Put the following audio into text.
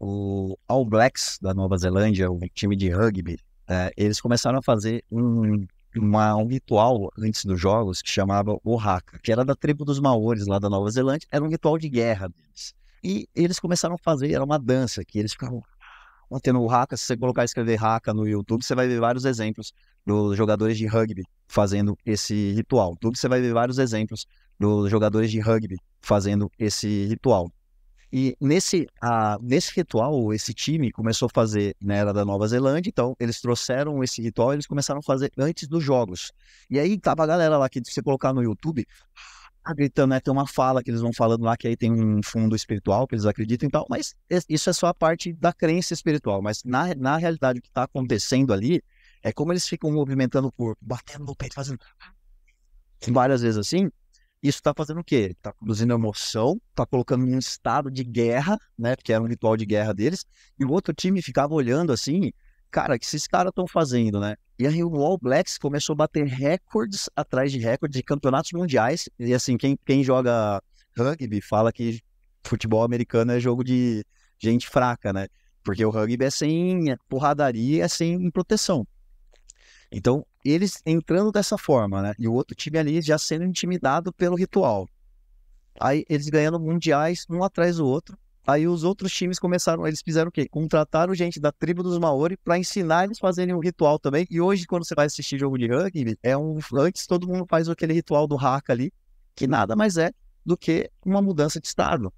o All Blacks da Nova Zelândia, o time de rugby, é, eles começaram a fazer um, uma, um ritual antes dos jogos que chamava o Haka, que era da tribo dos Maores lá da Nova Zelândia, era um ritual de guerra deles. E eles começaram a fazer, era uma dança, que eles ficavam batendo o Haka. Se você colocar e escrever Haka no YouTube, você vai ver vários exemplos dos jogadores de rugby fazendo esse ritual. No YouTube você vai ver vários exemplos dos jogadores de rugby fazendo esse ritual. E nesse, uh, nesse ritual, esse time começou a fazer na né, era da Nova Zelândia, então eles trouxeram esse ritual e eles começaram a fazer antes dos jogos. E aí tava a galera lá que se você colocar no YouTube, ah, gritando, né? Tem uma fala que eles vão falando lá que aí tem um fundo espiritual que eles acreditam e tal, mas isso é só a parte da crença espiritual. Mas na, na realidade, o que está acontecendo ali é como eles ficam movimentando o corpo, batendo no peito, fazendo várias vezes assim, isso está fazendo o quê? Está produzindo emoção, está colocando em um estado de guerra, né? Porque era um ritual de guerra deles, e o outro time ficava olhando assim, cara, o que esses caras estão fazendo, né? E aí o All Blacks começou a bater recordes atrás de recordes de campeonatos mundiais. E assim, quem, quem joga rugby fala que futebol americano é jogo de gente fraca, né? Porque o rugby é sem porradaria, é sem proteção. Então, eles entrando dessa forma, né? E o outro time ali já sendo intimidado pelo ritual. Aí eles ganhando mundiais um atrás do outro. Aí os outros times começaram, eles fizeram o quê? Contrataram gente da tribo dos Maori para ensinar eles a fazerem um ritual também. E hoje, quando você vai assistir jogo de rugby, é um. Antes todo mundo faz aquele ritual do haka ali, que nada mais é do que uma mudança de estado.